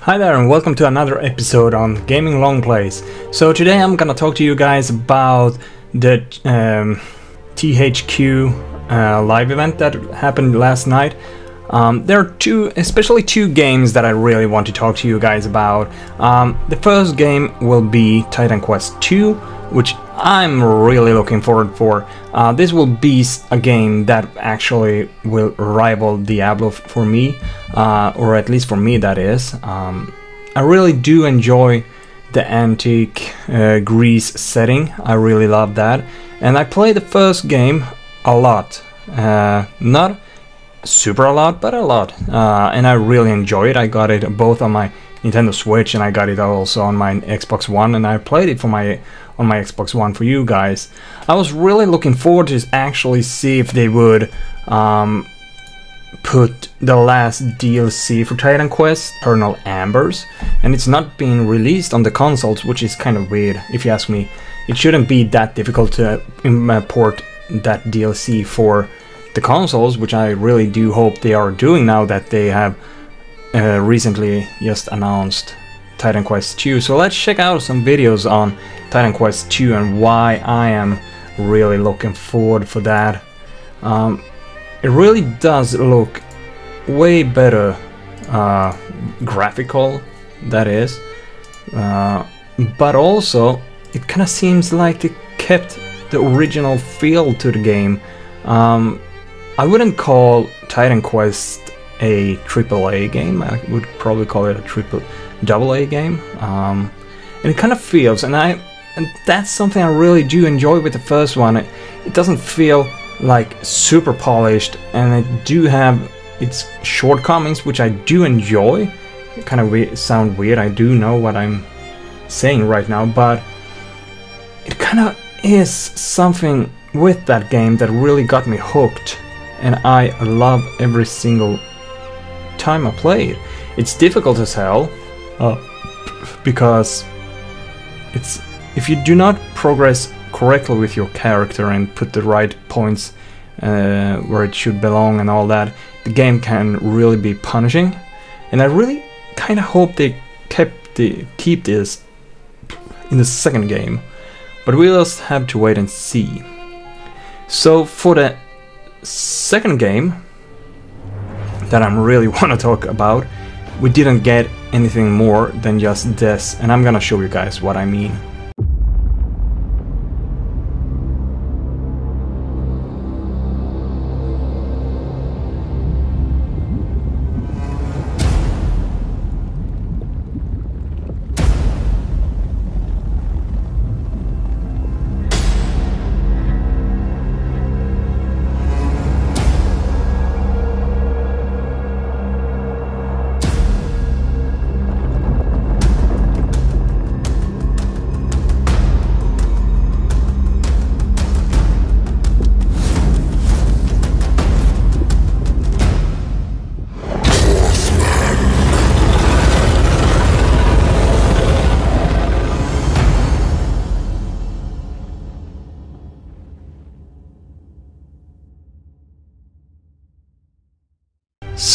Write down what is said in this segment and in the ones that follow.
Hi there and welcome to another episode on Gaming Longplays. So today I'm gonna talk to you guys about the um, THQ uh, live event that happened last night. Um, there are two, especially two games that I really want to talk to you guys about. Um, the first game will be Titan Quest 2, which I'm really looking forward for. Uh, this will be a game that actually will rival Diablo for me, uh, or at least for me that is. Um, I really do enjoy the antique uh, Greece setting. I really love that, and I play the first game a lot. Uh, not super a lot, but a lot. Uh, and I really enjoy it. I got it both on my Nintendo Switch and I got it also on my Xbox One and I played it for my on my Xbox One for you guys. I was really looking forward to actually see if they would um, put the last DLC for Titan Quest, Eternal Embers, and it's not being released on the consoles, which is kind of weird if you ask me. It shouldn't be that difficult to import that DLC for the consoles, which I really do hope they are doing now that they have uh, recently just announced Titan Quest 2. So let's check out some videos on Titan Quest 2 and why I am really looking forward for that. Um, it really does look way better uh, graphical, that is. Uh, but also, it kind of seems like they kept the original feel to the game. Um, I wouldn't call Titan Quest a triple A game. I would probably call it a triple double A game. Um, and it kind of feels, and I, and that's something I really do enjoy with the first one. It, it doesn't feel like super polished, and it do have its shortcomings, which I do enjoy. It kind of we sound weird. I do know what I'm saying right now, but it kind of is something with that game that really got me hooked and I love every single time I played. It's difficult as hell uh, because it's if you do not progress correctly with your character and put the right points uh, where it should belong and all that, the game can really be punishing. And I really kind of hope they kept the keep this in the second game, but we'll just have to wait and see. So for the second game that I'm really want to talk about, we didn't get anything more than just this, and I'm gonna show you guys what I mean.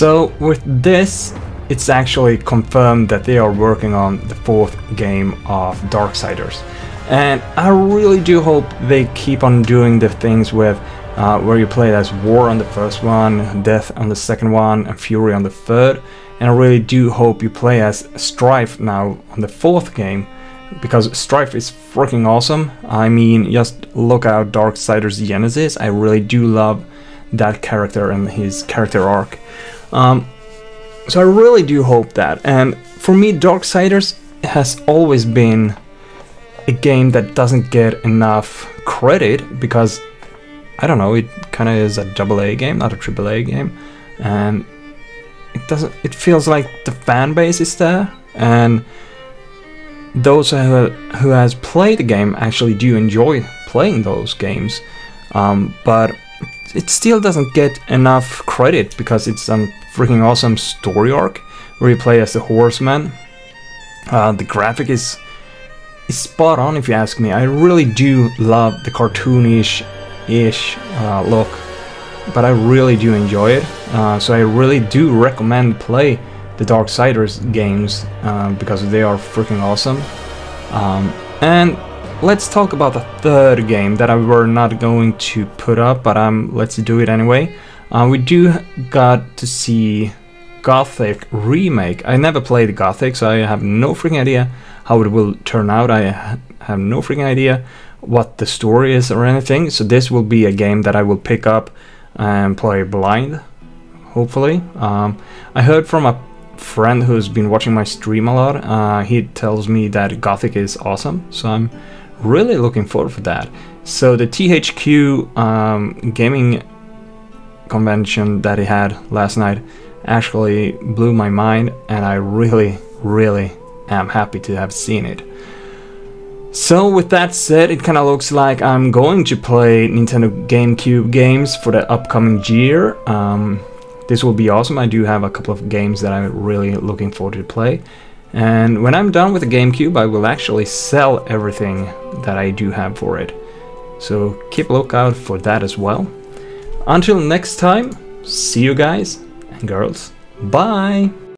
So with this, it's actually confirmed that they are working on the fourth game of Darksiders. And I really do hope they keep on doing the things with uh, where you play as War on the first one, Death on the second one, and Fury on the third. And I really do hope you play as Strife now on the fourth game, because Strife is freaking awesome. I mean, just look out Darksiders Genesis. I really do love that character and his character arc. Um, so I really do hope that. And for me, Darksiders has always been a game that doesn't get enough credit because I don't know, it kind of is a double A game, not a triple A game, and it doesn't. It feels like the fan base is there, and those who who has played the game actually do enjoy playing those games, um, but it still doesn't get enough credit because it's a freaking awesome story arc where you play as the horseman. Uh, the graphic is is spot on if you ask me. I really do love the cartoonish ish uh, look, but I really do enjoy it. Uh, so I really do recommend play the Darksiders games uh, because they are freaking awesome. Um, and let's talk about the third game that I were not going to put up, but um, let's do it anyway. Uh, we do got to see Gothic remake. I never played Gothic, so I have no freaking idea how it will turn out. I have no freaking idea what the story is or anything. So this will be a game that I will pick up and play blind, hopefully. Um, I heard from a friend who's been watching my stream a lot. Uh, he tells me that Gothic is awesome, so I'm really looking forward for that. So the THQ um, gaming convention that he had last night actually blew my mind and I really, really am happy to have seen it. So with that said, it kinda looks like I'm going to play Nintendo GameCube games for the upcoming year. Um, this will be awesome. I do have a couple of games that I'm really looking forward to play. And when I'm done with the GameCube, I will actually sell everything that I do have for it. So keep a lookout for that as well. Until next time, see you guys and girls. Bye!